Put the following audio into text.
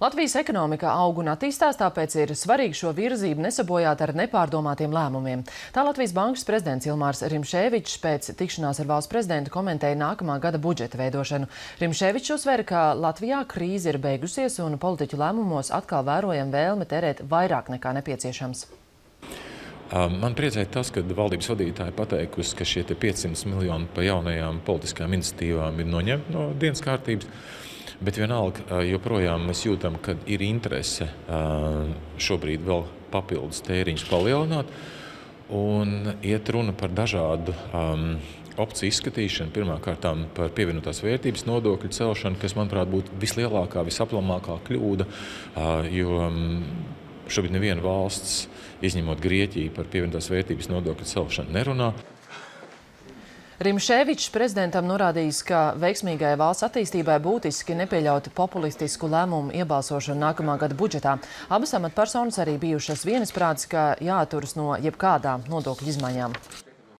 Latvijas ekonomika aug un attīstās, tāpēc ir svarīgi šo virzību nesabojāt ar nepārdomātiem lēmumiem. Tā Latvijas bankas prezidents Ilmārs Rimšēvičs pēc tikšanās ar valsts prezidentu komentēja nākamā gada budžeta veidošanu. Rimšēvičs uzsver, ka Latvijā krīze ir beigusies un politiķu lēmumos atkal vērojam vēlme terēt vairāk nekā nepieciešams. Man priecē tas, ka valdības vadītāji pateikusi, ka šie 500 miljoni pa jaunajām politiskajām iniciatīvām ir noņemti no dienas kārtības. Bet vienalga, joprojām mēs jūtam, ka ir interese šobrīd vēl papildus tēriņus palielināt. Un iet runa par dažādu um, opciju izskatīšanu. Pirmkārt, par pievienotās vērtības nodokļu celšanu, kas, manuprāt, būtu vislielākā, visaplamākā kļūda. Uh, jo um, šobrīd neviena valsts, izņemot Grieķiju, par pievienotās vērtības nodokļu celšanu nerunā. Rimšēvičs prezidentam norādījis, ka veiksmīgai valsts attīstībai būtiski nepieļaut populistisku lēmumu iebalsošanu nākamā gada budžetā. Abas amatpersonas arī bijušas vienisprāts, ka jāturas no jebkādām nodokļu izmaiņām.